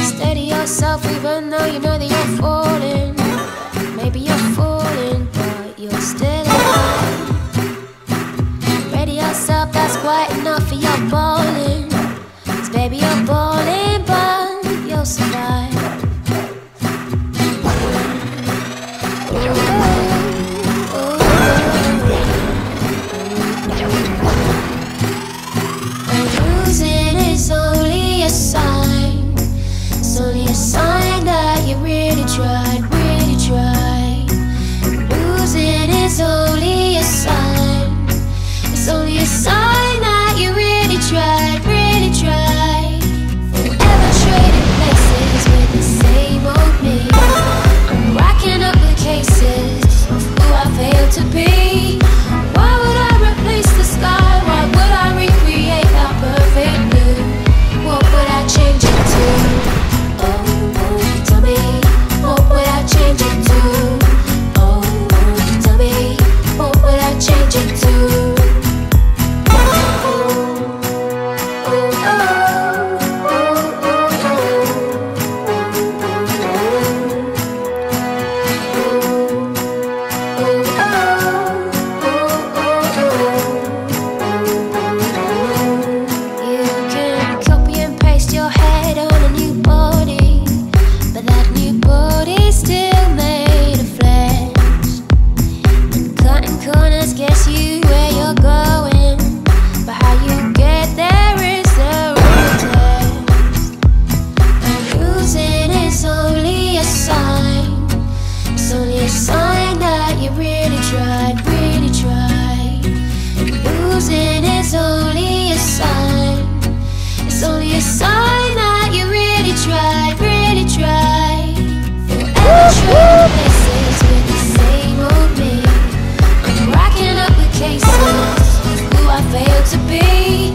Steady yourself, even though you know that you're falling. Maybe you're falling, but you're still alive. Ready yourself, that's quite. a sign that you really tried, really tried. Forever with the same old me. I'm racking up cases who I failed to be.